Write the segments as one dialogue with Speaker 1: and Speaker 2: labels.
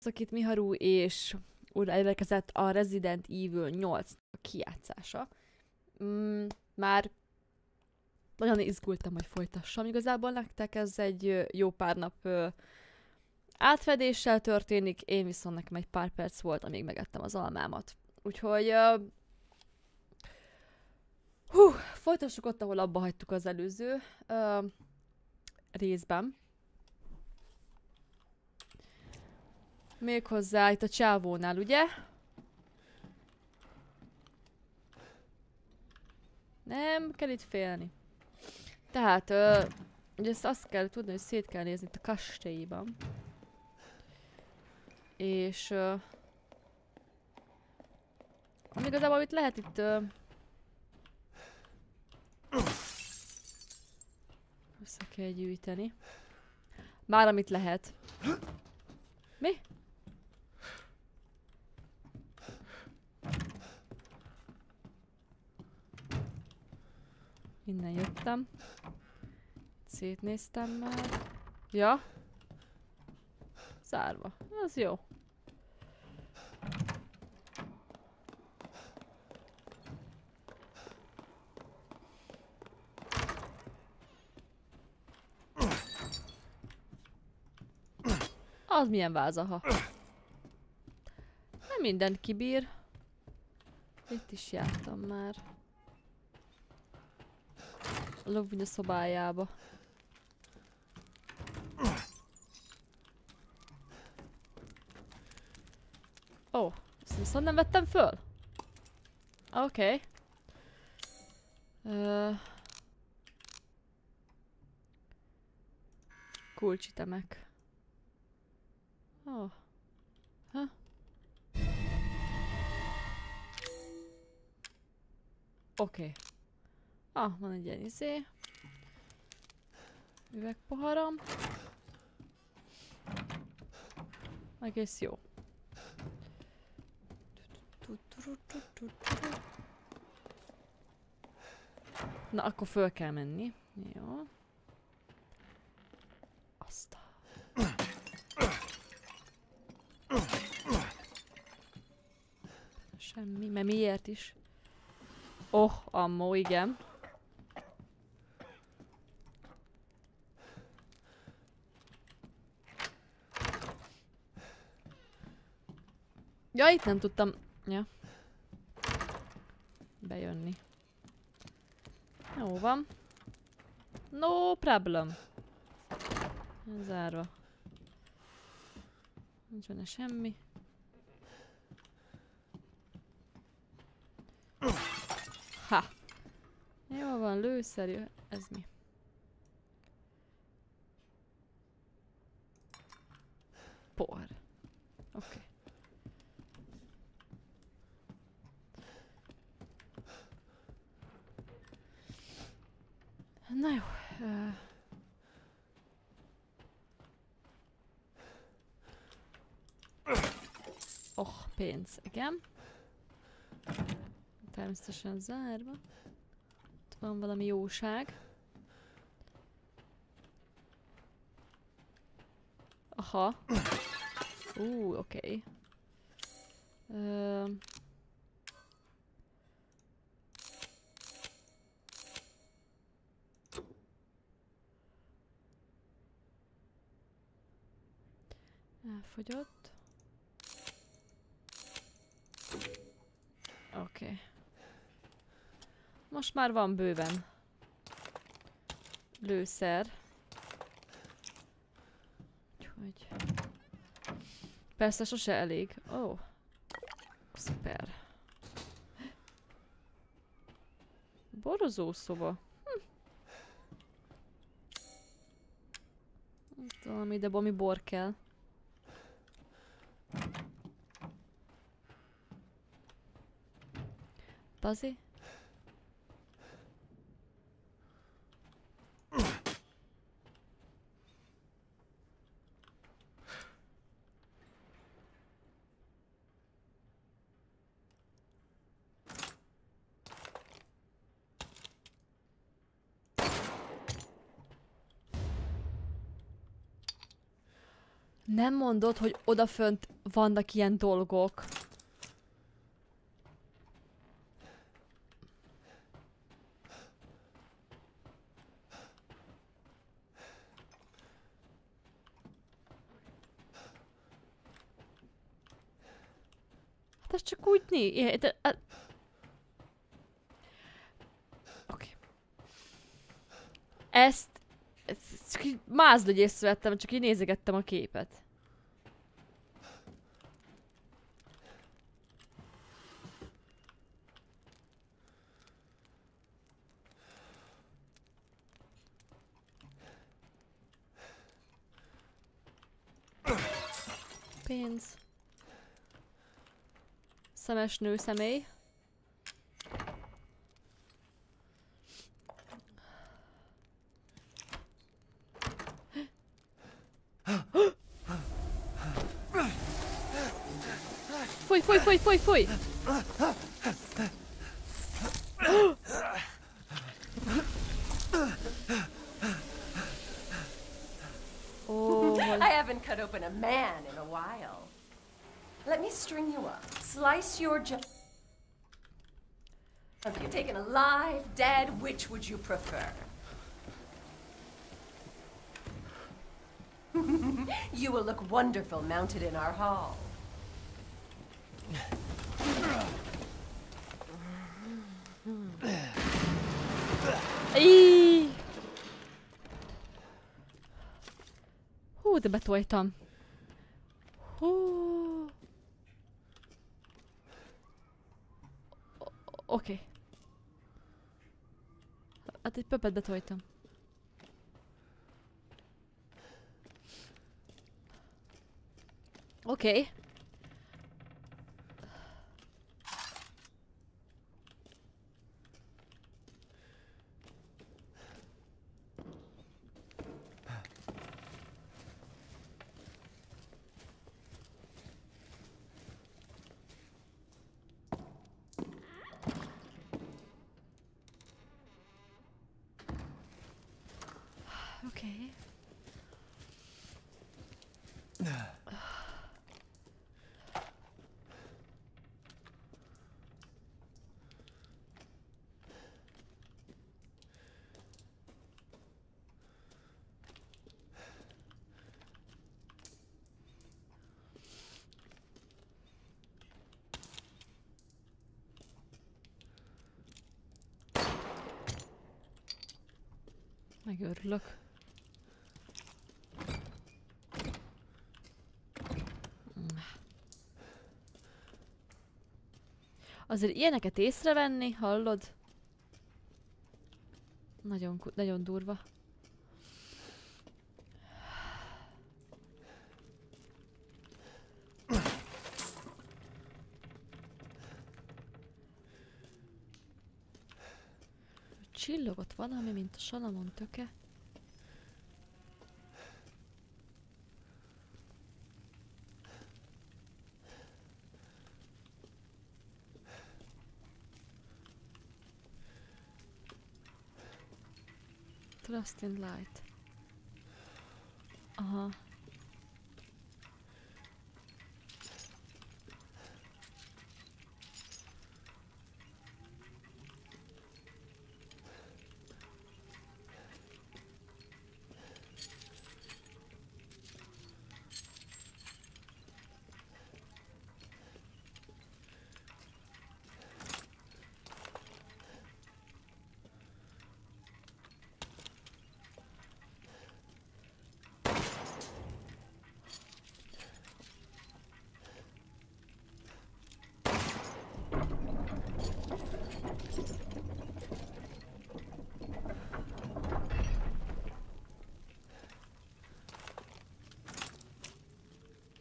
Speaker 1: Szakit Miharu és újra elérkezett a Resident Evil 8 kijátszása. Mm, már nagyon izgultam, hogy folytassam. Igazából nektek ez egy jó pár nap ö, átfedéssel történik, én viszont nekem egy pár perc volt, amíg megettem az almámat. Úgyhogy ö, hú, folytassuk ott, ahol abba hagytuk az előző ö, részben. Méghozzá itt a csávónál, ugye? Nem, kell itt félni. Tehát, ö, ugye ezt azt kell tudni, hogy szét kell nézni itt a kastélyban. És... Ö, ami igazából itt lehet itt... Ö, össze kell gyűjteni. Már amit lehet. Mi? Innen jöttem. Szétnéztem már. Ja. Zárva. Az jó. Az milyen vázaha. Nem mindent kibír. Itt is jártam már. A logvinya szobájába. Ó, oh, ezt viszont nem vettem föl. Oké. Okay. Uh, kulcsitemek. Oh. Ha? Oké. Okay. Ah, van egy ilyen izé. Üvegpoharam. Egész jó. Na, akkor föl kell menni. Jó. Aztán. Semmi, mert miért is? Oh, ammó, igen. Ja, itt nem tudtam... Ja. Bejönni. Jó van. No problem. Zárva. Nincs benne semmi. Ha! Jó van, lőszerű. Ez mi? Por. Oké. Okay. Na jó. Uh. Oh, pénz, igen. Természetesen zárva. Itt van valami jóság. Aha. Ú, uh, oké. Okay. Uh. Elfogyott. Most már van bőven lőszer. Úgyhogy... Persze sose elég. Ó. Oh. Szuper. Borozó szoba. Hm. Valami, de valami bor kell. Bazi? Nem mondod, hogy odafönt vannak ilyen dolgok. Hát ez csak úgy né... de- hát- Oké. Ezt... ezt Csak így mázd, hogy észrevettem, csak így nézegettem a képet. Pénz. Szemes nő személy. Fúj, fúj, fúj, fúj, fúj!
Speaker 2: Haven't cut open a man in a while. Let me string you up, slice your jaw. If you're taken alive, dead, which would you prefer? you will look wonderful mounted in our hall.
Speaker 1: Íj! Hú, de betoltam. Hú. Oké. Okay. Hát egy pöpet betoltam. Oké. Okay. Oké. Megörülök. Azért ilyeneket észrevenni, hallod? Nagyon, nagyon durva. Valami, mint a salamon töke. Trust in light. Aha.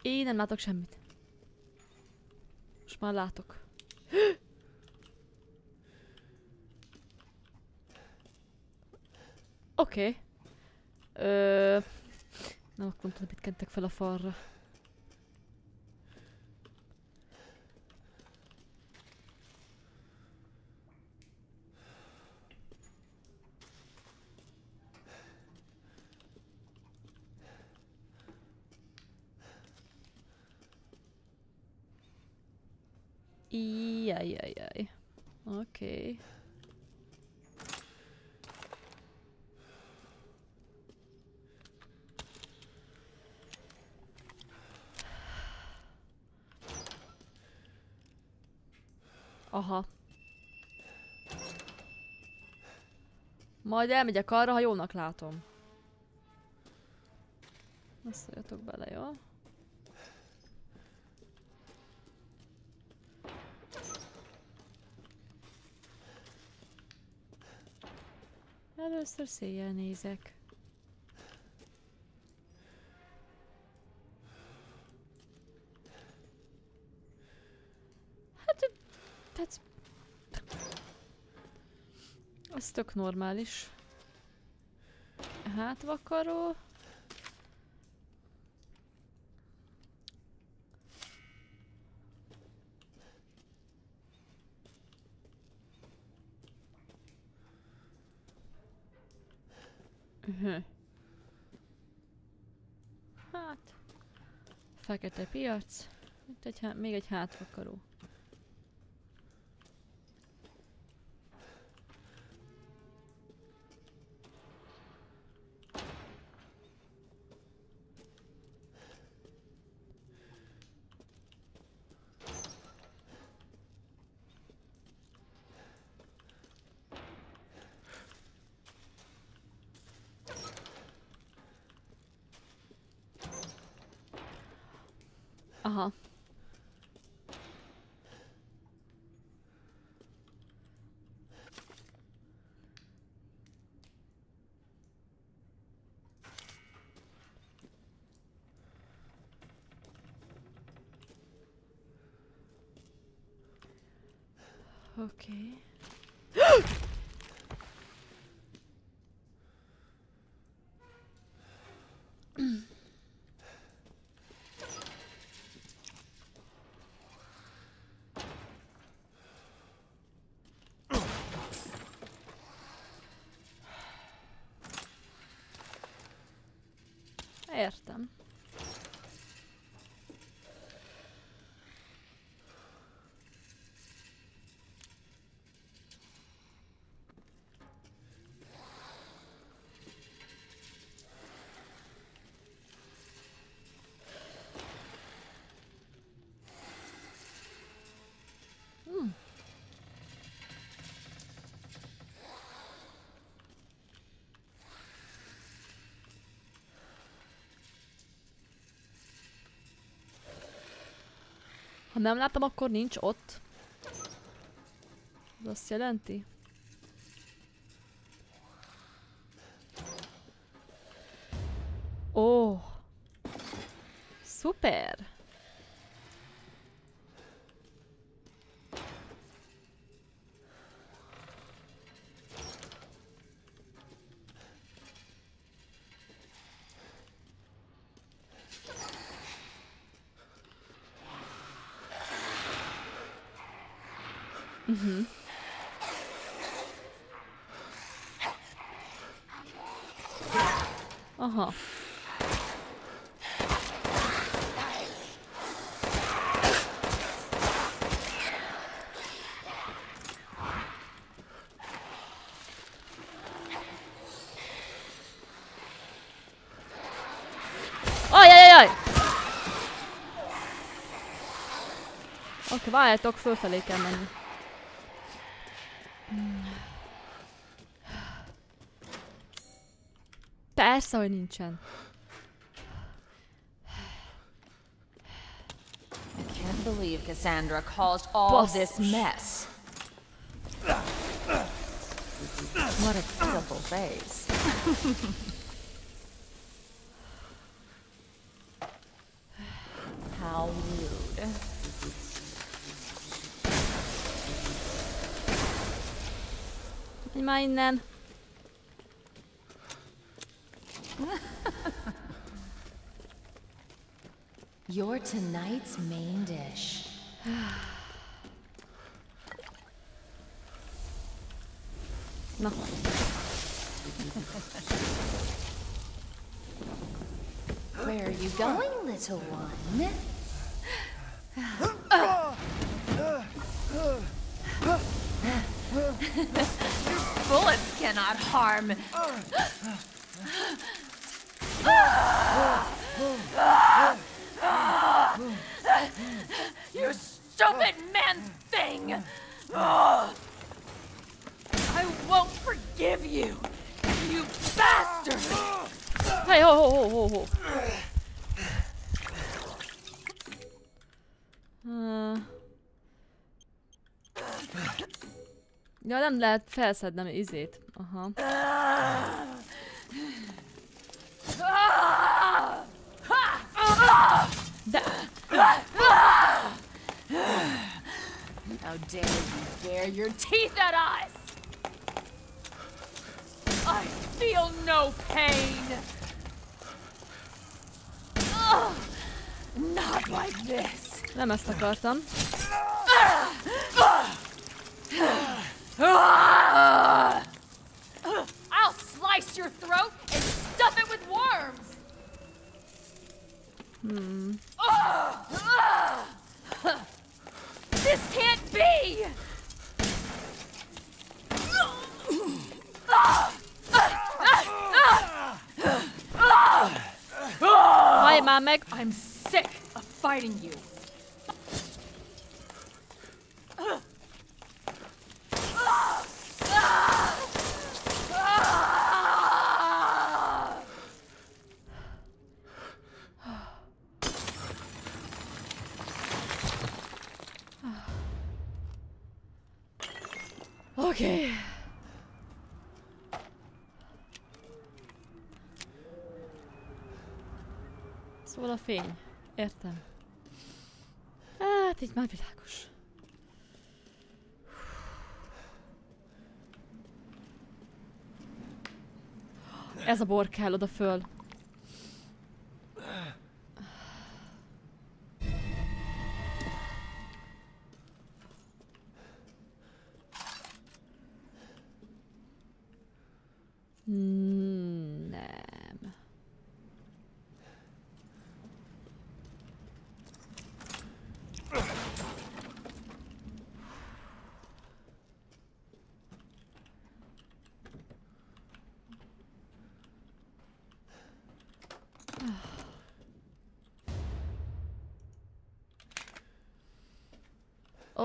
Speaker 1: Én nem látok semmit. Most már látok. Oké. Okay. Nem akkor tudom, mit kentek fel a falra. Jajjajjaj. Oké. Okay. Aha. Majd elmegyek arra, ha jónak látom. Na szóljatok bele, jó? Először széjjel nézek. Hát, tehát... Ez tök normális. Hátvakaró. Hát... Fekete piac. Itt egy, még egy hátvakaró. Aha. Oké. Értem. Ha nem látom, akkor nincs ott. Ez azt jelenti? Aha. Ajajajaj! Oké, várjátok, fölfelé kell menni. Persze, hogy
Speaker 2: I can't believe Cassandra caused all this mess. What a pitiful face. How rude.
Speaker 1: Menj már
Speaker 2: You're tonight's main dish.
Speaker 1: Na.
Speaker 2: Where are you going, little one?
Speaker 3: Bullets cannot harm.
Speaker 1: Ja, nem lehet felszednem izét. Aha. De...
Speaker 3: How dare you bare your teeth at us!
Speaker 2: I feel no pain! Ugh. Not like this!
Speaker 1: Nem ezt akartam.
Speaker 2: I'll slice your throat and stuff it with worms! Hmm. This can't be!
Speaker 1: Már meg!
Speaker 2: I'm sick of fighting you.
Speaker 1: Okay. Szóval a fény. Értem. Hát így már világos. Ez a bor kell oda föl.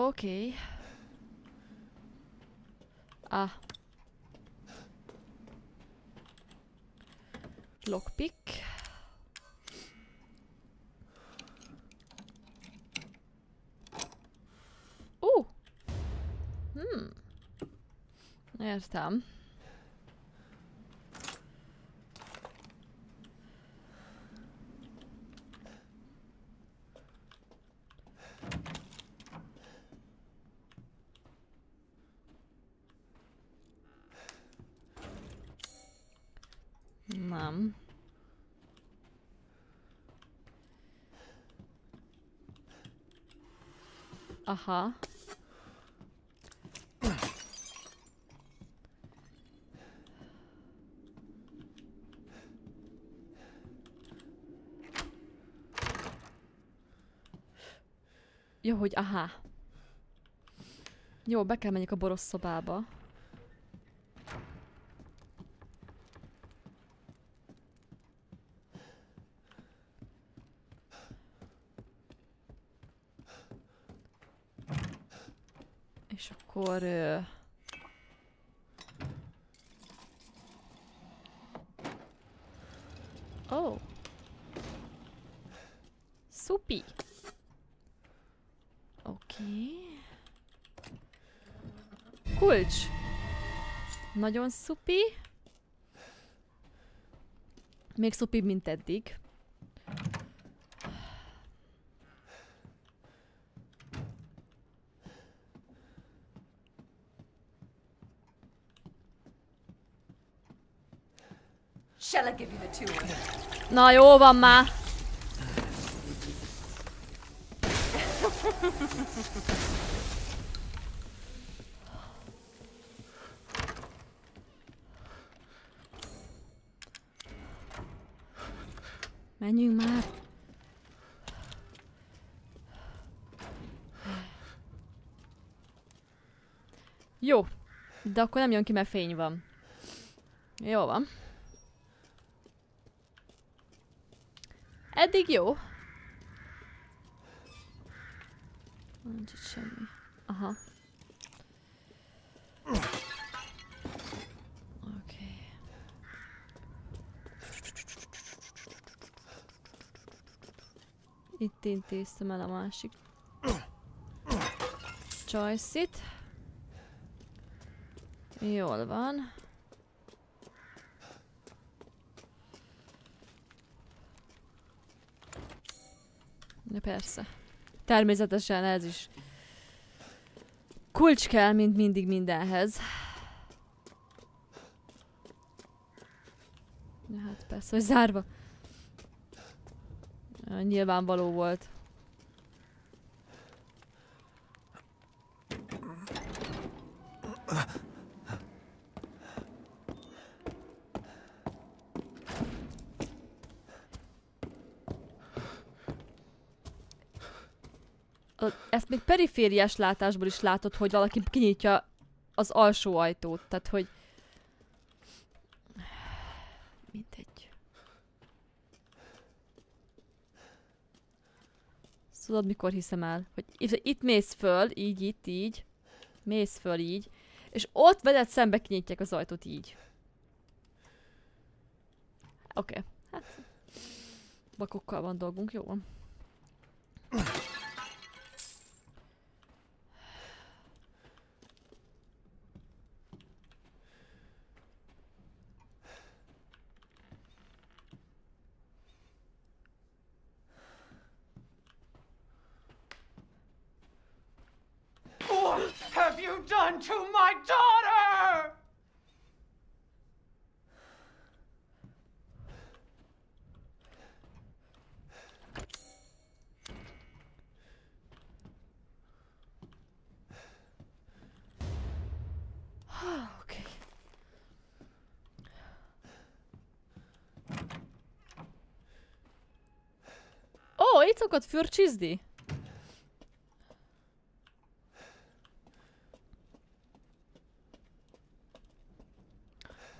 Speaker 1: Okay. Ah. Lockpick. Ó! Uh. Hmm. Értem. Nem. Aha. Jó, hogy aha. Jó, be kell menjek a boros szobába. És akkor... Ö... Oh. Szupi. Oké. Okay. Kulcs. Nagyon szupi. Még szupibb, mint eddig.
Speaker 2: Shall I give you the tool?
Speaker 1: Na jó van már. Menjünk már. Jó. De akkor nem jön ki, mert fény van. Jó van. Eddig jó. Nincs itt semmi. Aha. Oké. Itt intéztem el a másik choice-it. Jól van. Persze. Természetesen ez is. Kulcs kell, mint mindig mindenhez. Hát persze, hogy zárva. Nyilvánvaló volt. Ö, Ezt még perifériás látásból is látod, hogy valaki kinyitja az alsó ajtót, tehát hogy... Mindegy. Tudod, mikor hiszem el? Hogy itt, itt mész föl, így, itt, így. Mész föl, így. És ott veled szembe kinyitják az ajtót így. Oké. Okay. Hát... Bakokkal van dolgunk, jó van.
Speaker 4: What have you done to my daughter?
Speaker 1: Oké. Szokott fürcsizni?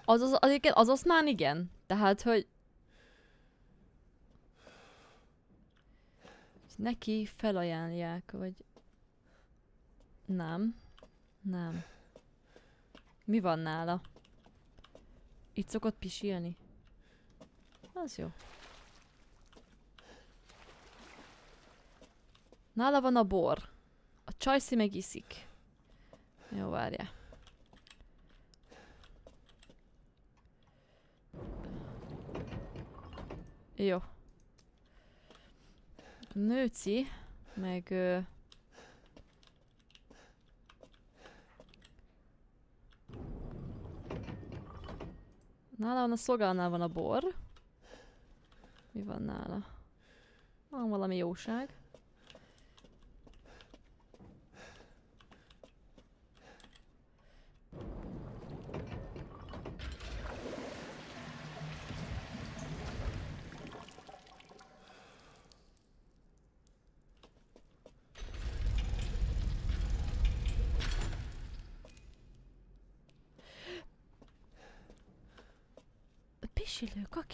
Speaker 1: Az az, az, igen, az oszmán igen. Tehát, hogy... Neki felajánlják, vagy... Nem. Nem. Mi van nála? Itt szokott pisilni? Az jó. Nála van a bor. A csajszi meg iszik. Jó, várjál. Jó. Nőci, meg... Ö... Nála van a szolgálnál van a bor. Mi van nála? Van valami jóság.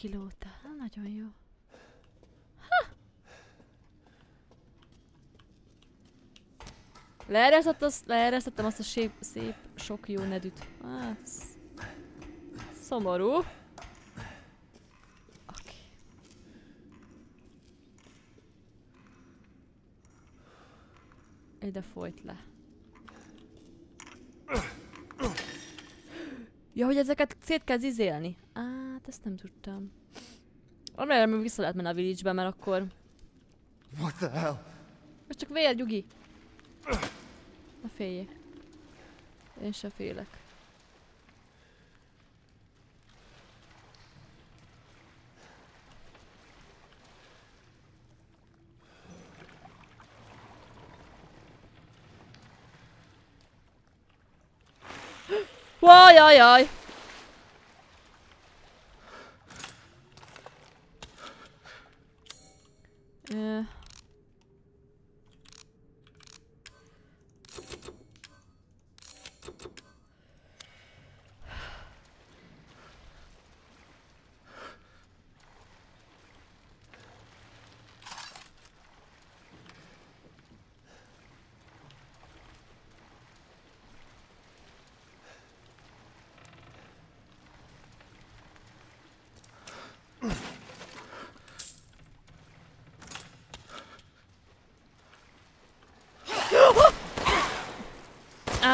Speaker 1: Kakilóta. Nagyon jó. Ha! Leeresztett az, leeresztettem azt a szép, szép sok jó nedűt. Hát, ez szomorú. Oké. Ide folyt le. Ja, hogy ezeket szét kell zizélni. Hát ezt nem tudtam. Remélem, hogy vissza lehet menni a village mert akkor...
Speaker 5: What the hell?
Speaker 1: Ez csak vér, Gyugi. Ne féljé. Én se félek. Vajajaj! Ö...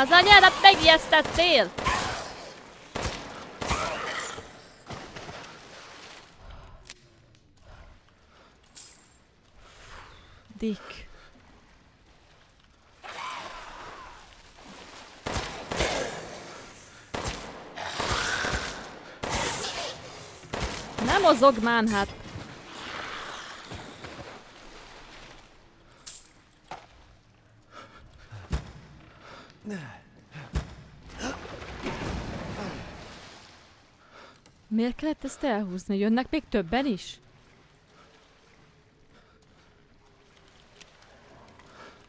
Speaker 1: Az anyádat megijesztettél! Dick. Nem mozog már, hát. Miért kellett ezt elhúzni? Jönnek még többen is?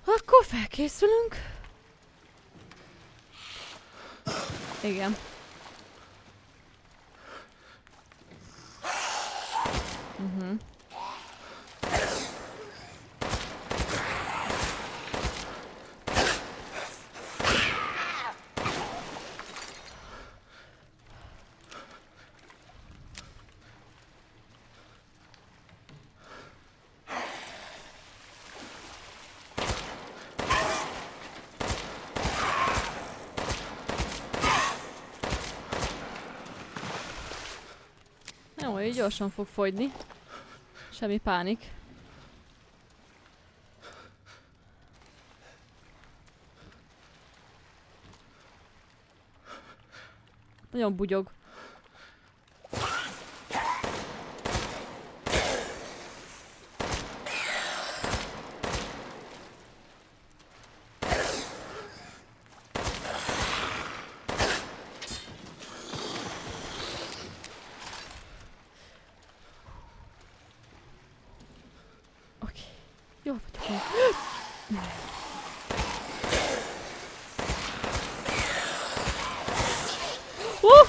Speaker 1: Akkor felkészülünk. Igen. Mhm. Jó, így gyorsan fog fogyni. Semmi pánik. Nagyon bugyog. Oké. Jó vagyok. még. Uh!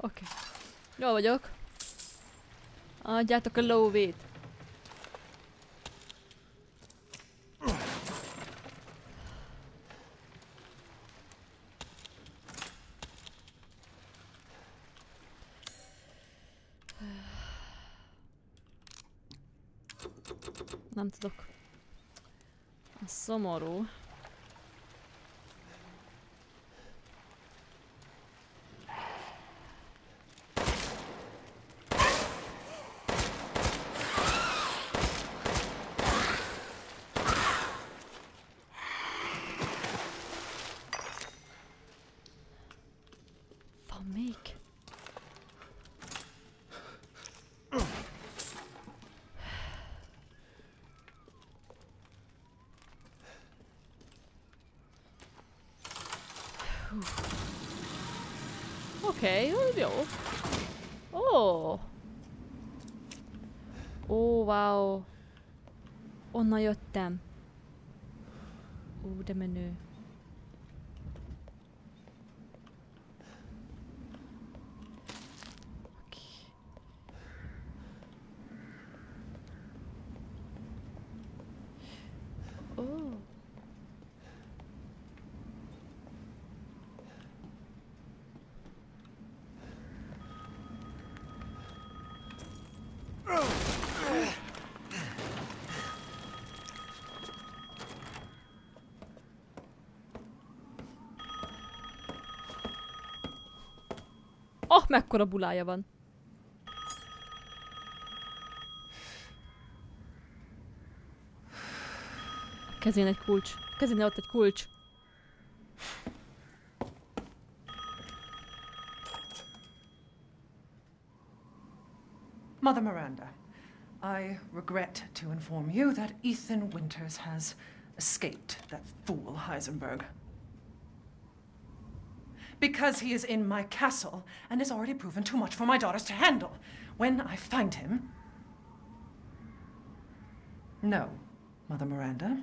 Speaker 1: Oké. Jól vagyok. Adjátok a lóvét. Nem tudok. A szomorú. Van még? Hú. Oké, okay, jó. Ó. Ó, wow. Onnan jöttem. Ó, de menő. Oké. Ó. Oh, mekkora bulája van. A Kezén egy kulcs. A Kezén ott egy kulcs.
Speaker 4: Mother Miranda, I regret to inform you that Ethan Winters has escaped that fool Heisenberg. Because he is in my castle and has already proven too much for my daughters to handle. When I find him. No, Mother Miranda.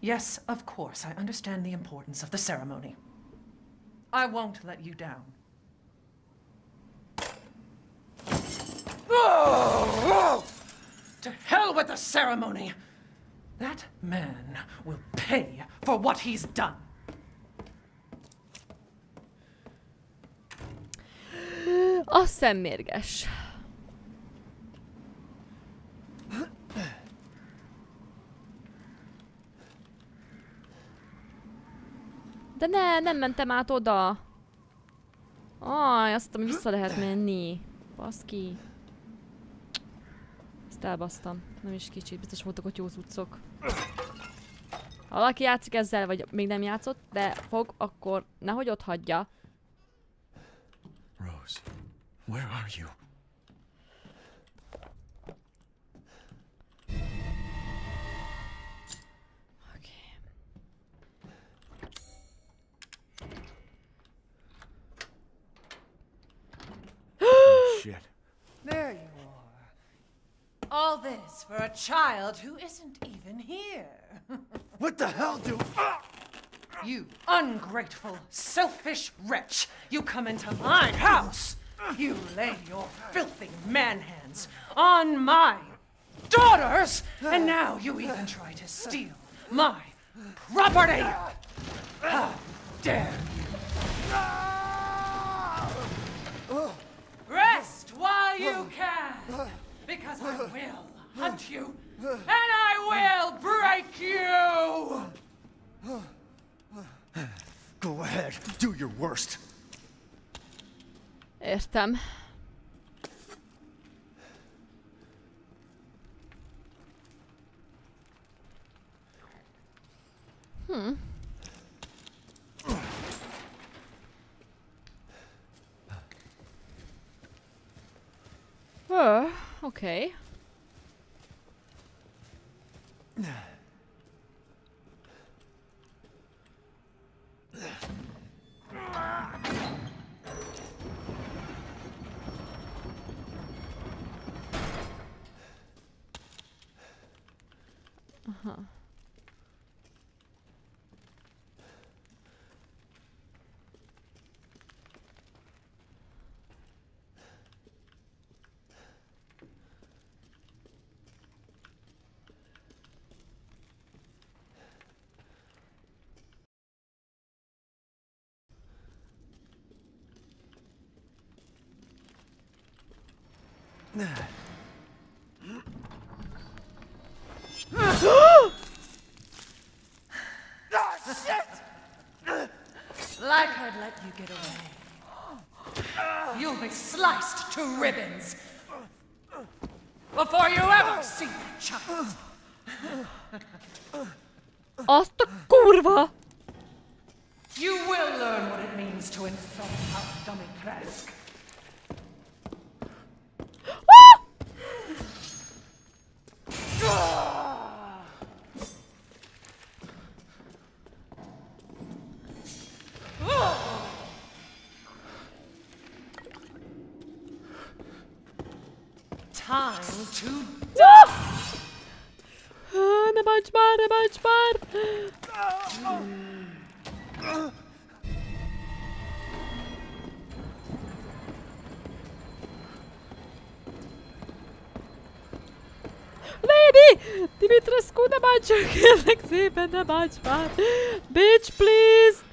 Speaker 4: Yes, of course, I understand the importance of the ceremony. I won't let you down. To hell with the ceremony! That man will pay for what he's done.
Speaker 1: A szemmérges. De ne, nem mentem át oda. Aj, azt hogy vissza lehet menni. Baszki. Ezt elbasztam. Nem is kicsit, biztos voltak ott jó cuccok. Ha valaki játszik ezzel, vagy még nem játszott, de fog, akkor nehogy ott hagyja.
Speaker 5: Rose, where are you?
Speaker 1: Okay.
Speaker 5: Shit.
Speaker 4: There you are. All this for a child who isn't even here.
Speaker 5: What the hell do?
Speaker 4: You ungrateful, selfish wretch! You come into my house! You lay your filthy man hands on my daughters! And now you even try to steal my property! How dare you! Rest while you can! Because I will hunt you! And I will break you!
Speaker 5: Go ahead, do your worst.
Speaker 1: Értem. Hmm. Ö, Oké.
Speaker 4: Like I'd let you get away. You'll be sliced to ribbons before you ever see that child.
Speaker 1: Azt a kurva!
Speaker 4: You will learn what it means to insult our dummy Kresk. Time
Speaker 1: ah! ah! Dimitrescu, ne bánts, kérlek szépen, ne bánts már! Bitch, please!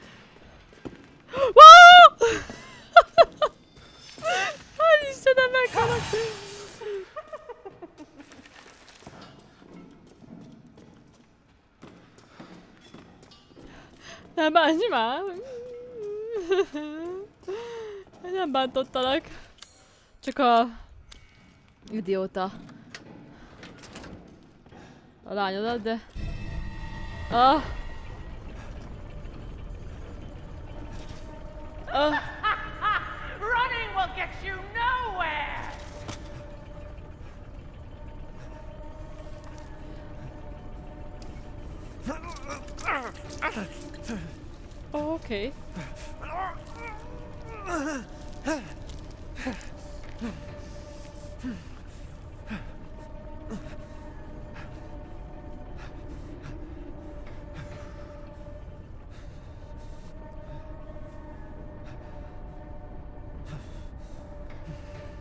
Speaker 1: Már! Nem bántottalak. Csak a... Idióta. A lányodat, de... Ah! Ah!
Speaker 4: Running will get you nowhere!
Speaker 1: Oké.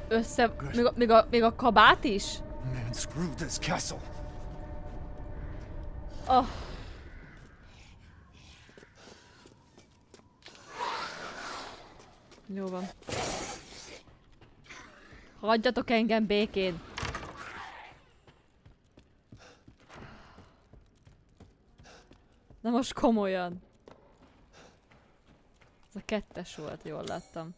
Speaker 1: össze... Még a, még a, még a kabát is?
Speaker 5: Man screwed this castle.
Speaker 1: Oh. Jó van. Hagyjatok engem békén. Na most komolyan. Ez a kettes volt, jól láttam.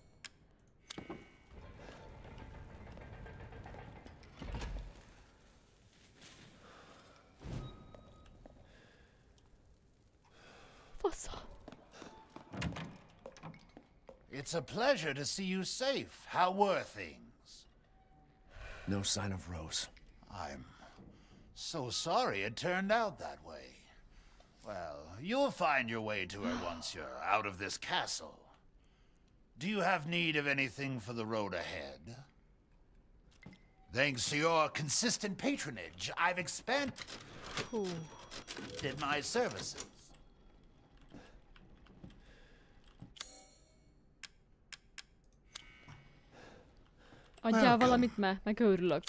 Speaker 6: It's a pleasure to see you safe. How were things?
Speaker 5: No sign of Rose.
Speaker 6: I'm so sorry it turned out that way. Well, you'll find your way to her once you're out of this castle. Do you have need of anything for the road ahead? Thanks to your consistent patronage, I've expanded
Speaker 1: Hú.
Speaker 6: my services.
Speaker 1: Adjál
Speaker 6: Welcome.
Speaker 1: valamit me, meg örülök.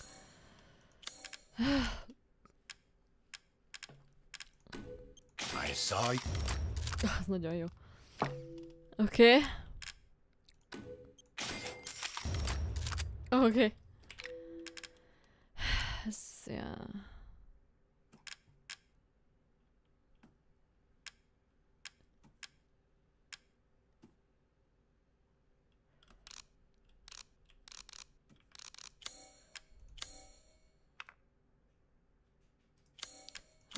Speaker 6: I saw you.
Speaker 1: Az nagyon jó. Oké. Okay. Oké. Okay. Ez, ja.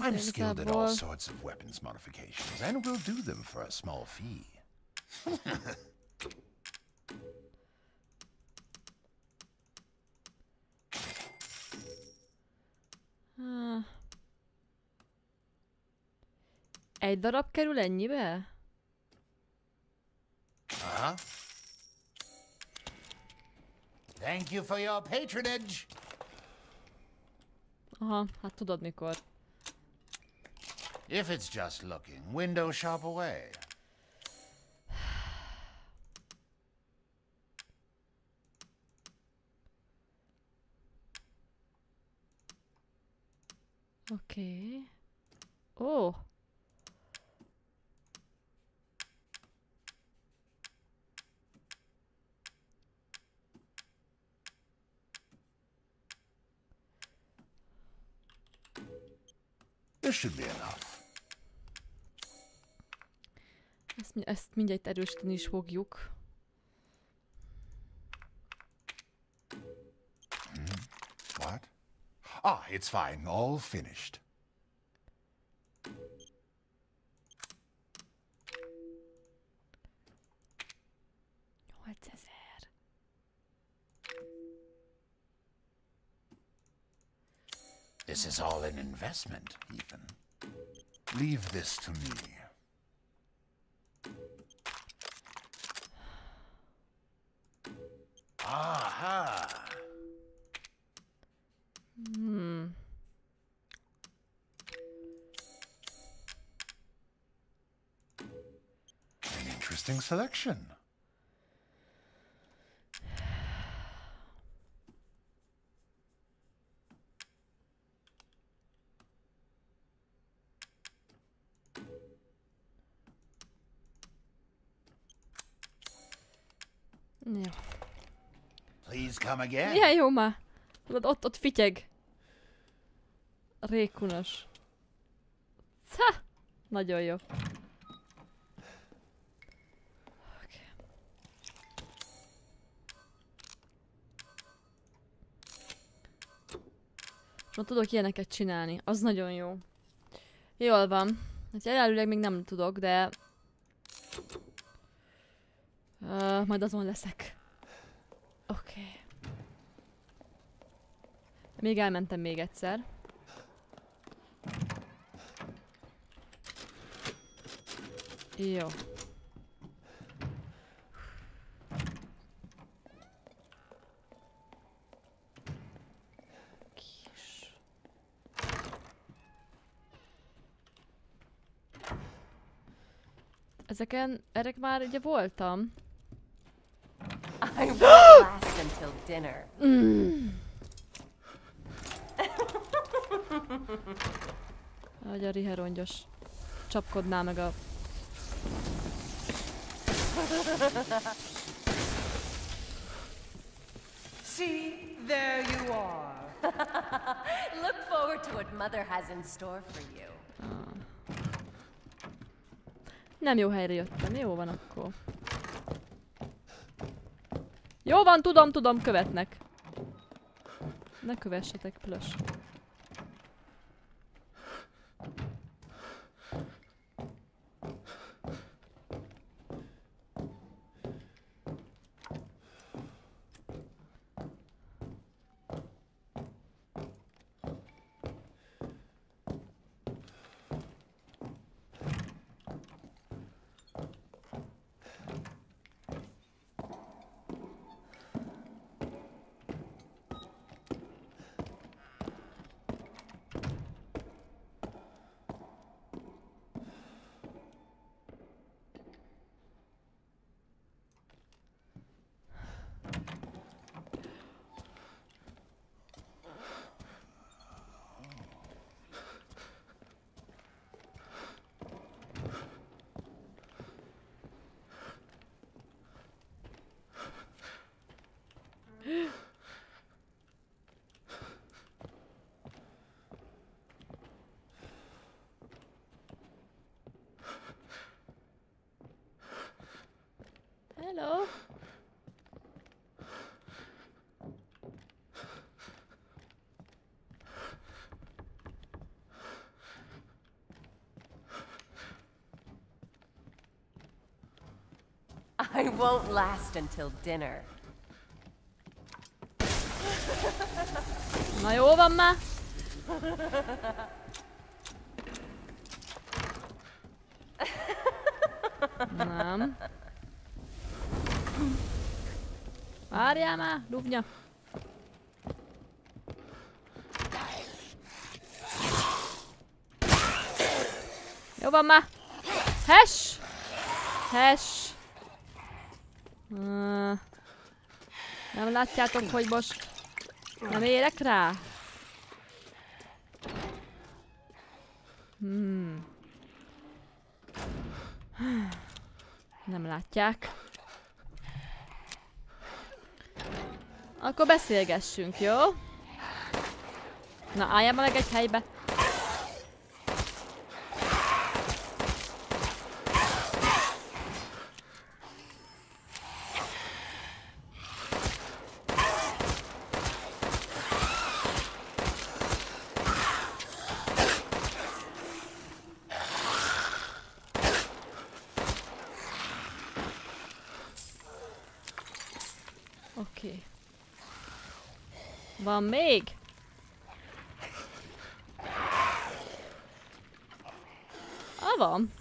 Speaker 7: I'm skilled at all sorts of weapons modifications, and will do them for a small fee.
Speaker 1: Egy darab kerül ennyibe?
Speaker 6: Uh-huh. Thank you for your patronage.
Speaker 1: Aha, hát tudod mikor.
Speaker 6: If it's just looking, window shop away.
Speaker 1: Okay. Oh.
Speaker 7: This should be enough.
Speaker 1: Ezt, ezt mindjárt erősíteni is fogjuk.
Speaker 7: What? Ah, it's fine. All finished.
Speaker 1: Nyolcezer.
Speaker 6: This is all an investment, even.
Speaker 7: Leave this to me. Selection.
Speaker 1: Jó.
Speaker 6: Please come again.
Speaker 1: Milyen jó már. Tudod, ott, ott fityeg. Rékunos. Ha! Nagyon jó. Most tudok ilyeneket csinálni. Az nagyon jó. Jól van. Hát jelenleg még nem tudok, de... Uh, majd azon leszek. Oké. Okay. Még elmentem még egyszer. Jó. Ezeken, erek már ugye voltam.
Speaker 2: I won't last until dinner.
Speaker 1: Hogy a riherongyos csapkodná meg a...
Speaker 4: See, there you are.
Speaker 2: Look forward to what Mother has in store for you.
Speaker 1: Nem jó helyre jöttem, jó van akkor. Jó van, tudom, tudom, követnek. Ne kövessetek, plös.
Speaker 2: I won't last until dinner.
Speaker 1: Na jó van már. Nem. Várjál már, dugnya. Jó van már. Hes! Hes! Nem látjátok, hogy most nem érek rá? Hmm. Nem látják. Akkor beszélgessünk, jó? Na, álljál meg egy helybe. Oké. Van még? Ah, van.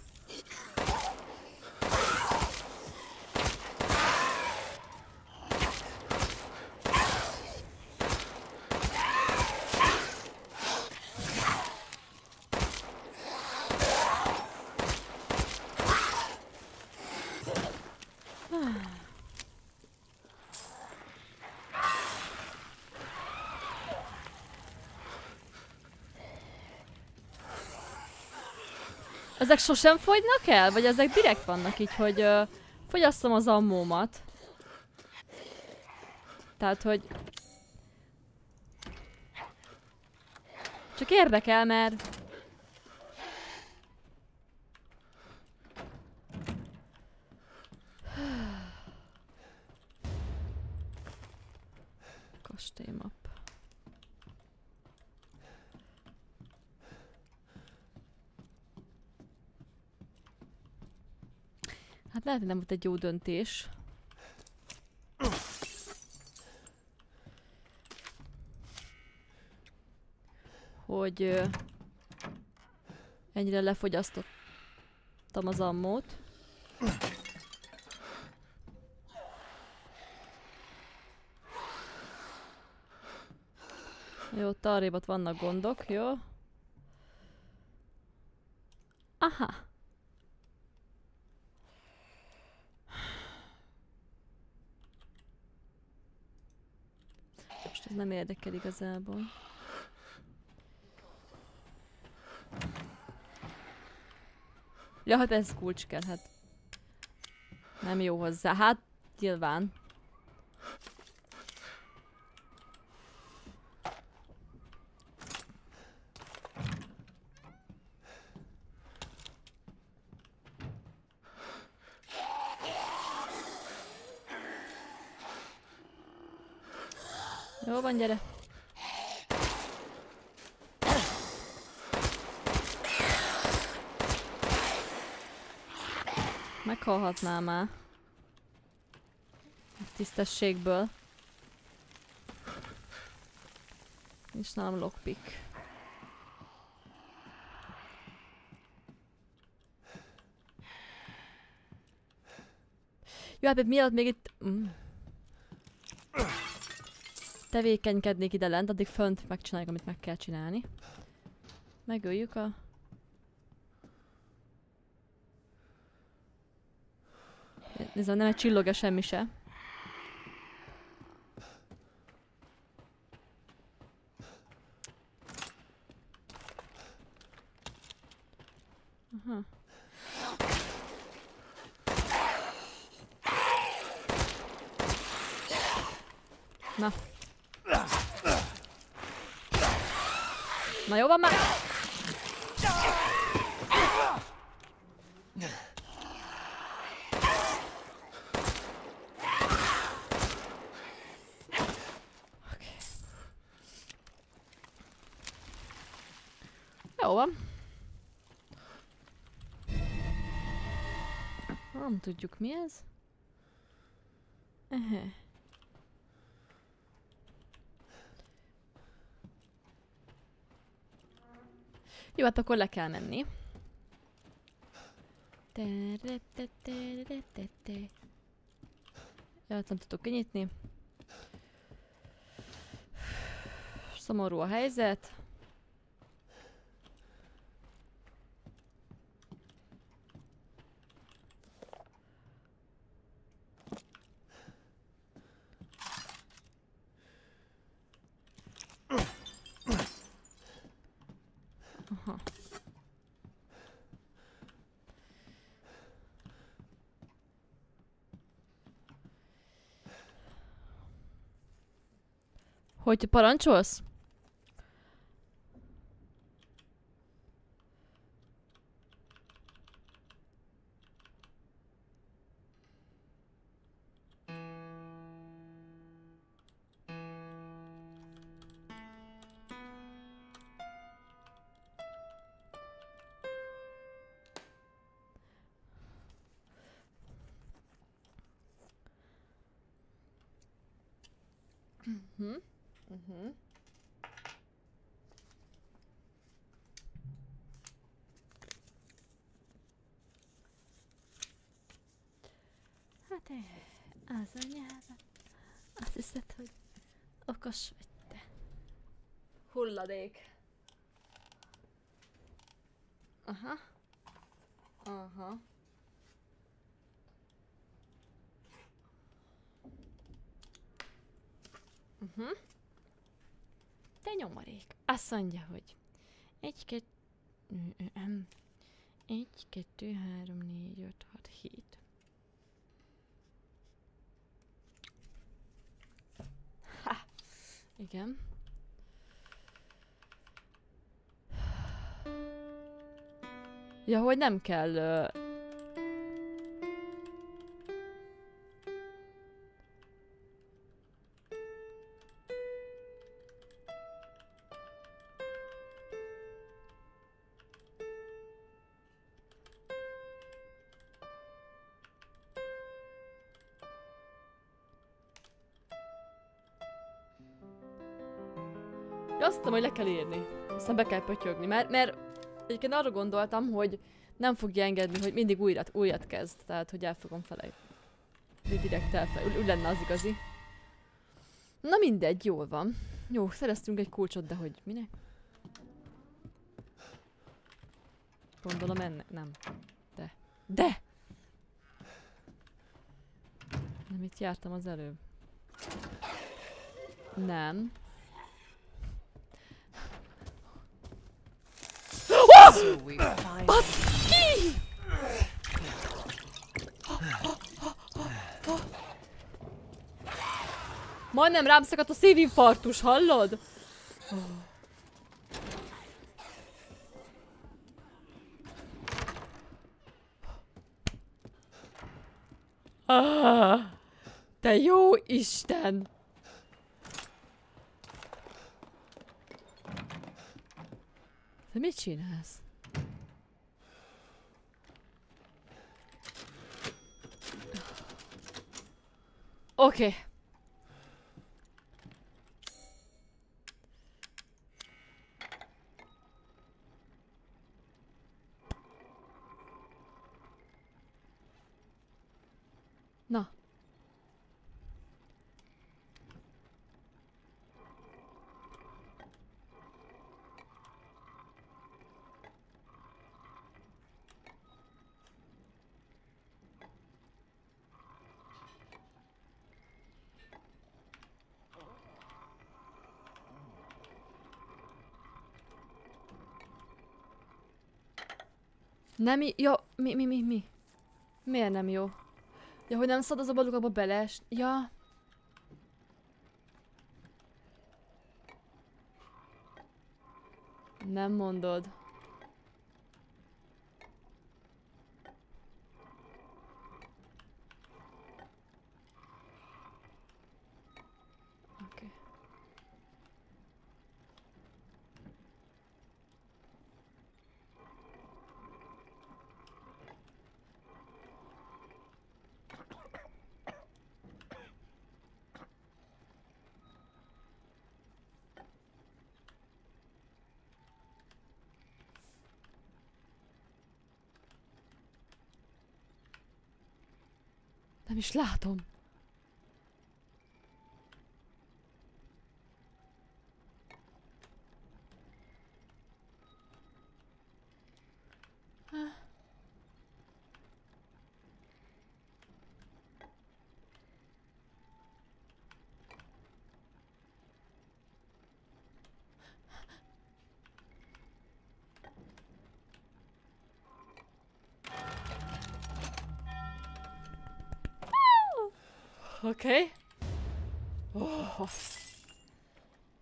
Speaker 1: Ezek sosem fogynak el? Vagy ezek direkt vannak így, hogy ö, fogyasszam az ammómat? Tehát, hogy... Csak érdekel, mert... Kastélymap. Hát lehet, hogy nem volt egy jó döntés. Hogy ennyire lefogyasztottam az ammót. Jó, ott ott vannak gondok, jó? Aha. Nem érdekel igazából. Ja, hát ez kulcs kell, hát. Nem jó hozzá. Hát, nyilván. Jó van, gyere. Meghalhatnál már. Tisztességből. Nincs nálam lockpick. Jó, hát miatt még itt... Mm. Tevékenykednék ide lent, addig fönt megcsináljuk, amit meg kell csinálni. Megöljük a... Nézd, nem egy csillog semmi se. Aha. Na. Na jó van már! Jó van. Nem tudjuk mi ez. Ehe. Jó, hát akkor le kell menni. Ja, hát nem tudok kinyitni. Szomorú a helyzet. Aha. Hogy parancsolsz? Hulladék. Aha. Aha. Uh-huh. Te nyomorék. Azt mondja, hogy egy, két... Egy, kettő, három, négy, öt, hat, hét. Ha! Igen. Ja, hogy nem kell... Ö... Ja, azt hittem, hogy le kell írni. Aztán be kell pötyögni, mert, mert egyébként arra gondoltam, hogy nem fogja engedni, hogy mindig újat, újat kezd. Tehát, hogy el fogom felejteni. Direkt elfel, úgy lenne az igazi. Na mindegy, jól van. Jó, szereztünk egy kulcsot, de hogy minek? Gondolom enne... Nem. De. De! Nem itt jártam az előbb. Nem. Baszki! Majdnem rám szakadt a szívinfarktus, hallod? Ah, te jó Isten! Te mit csinálsz? Oké. Okay. Na. Nem, jó, mi, mi, mi, mi? Miért nem jó? Ja, hogy nem szabad az a balukakba belees... Ja. Nem mondod. Oké. Nem is látom. Oké. Okay. Oh.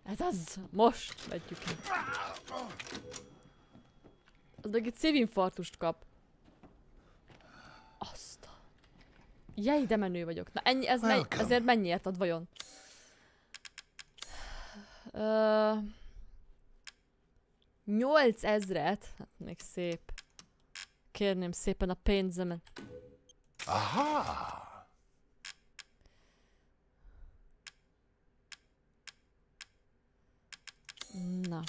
Speaker 1: Ez az. Most megyünk el. Az meg egy szívinfarktust kap. Azt. a- Jaj, de menő vagyok. Na ennyi, ez
Speaker 7: Welcome.
Speaker 1: ezért mennyiért ad vajon? Ö, 8000-et? Hát még szép. Kérném szépen a pénzemet.
Speaker 7: Aha!
Speaker 1: Na.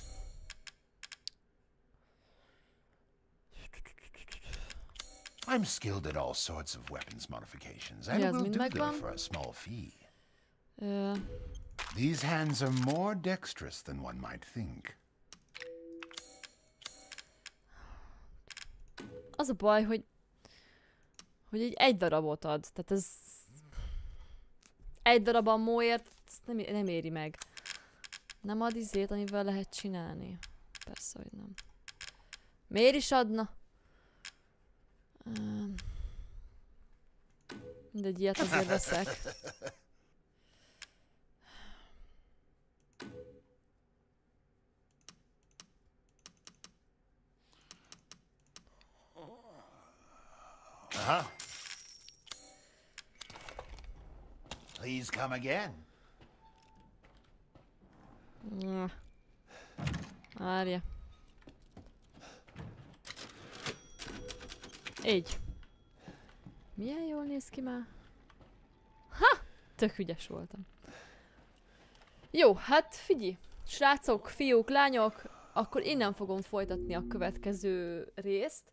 Speaker 7: I'm skilled at all sorts of weapons modifications, and
Speaker 1: az
Speaker 7: will do them for a small fee.
Speaker 1: Ö,
Speaker 7: These hands are more dexterous than one might think.
Speaker 1: az a baj, hogy hogy egy, egy darabot ad. Tehát ez egy darab ammóért nem, nem éri meg. Nem ad izét, amivel lehet csinálni. Persze, hogy nem. Miért is adna? Um, mindegy, ilyet azért veszek.
Speaker 6: Uh-huh. Please come again.
Speaker 1: Mwah. Várja. Így. Milyen jól néz ki már? Ha! Tök ügyes voltam. Jó, hát figyelj. Srácok, fiúk, lányok, akkor innen fogom folytatni a következő részt.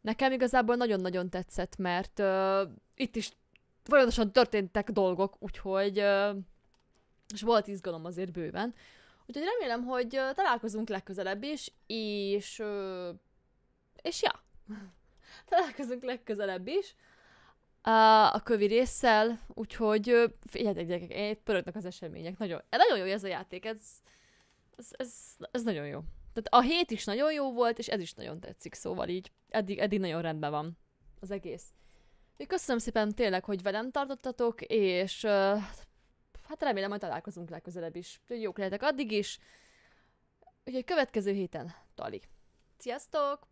Speaker 1: Nekem igazából nagyon-nagyon tetszett, mert uh, itt is folyamatosan történtek dolgok, úgyhogy uh, és volt izgalom azért bőven. Úgyhogy remélem, hogy találkozunk legközelebb is, és... és ja, találkozunk legközelebb is. A, kövi résszel, úgy úgyhogy figyeljetek gyerekek, pörögnek az események. Nagyon, nagyon jó ez a játék, ez, ez, ez, ez nagyon jó. Tehát a hét is nagyon jó volt, és ez is nagyon tetszik, szóval így eddig, eddig nagyon rendben van az egész. Köszönöm szépen tényleg, hogy velem tartottatok, és uh, hát remélem, hogy találkozunk legközelebb is. Úgyhogy jók lehetek addig is. Úgyhogy következő héten Tali. Sziasztok!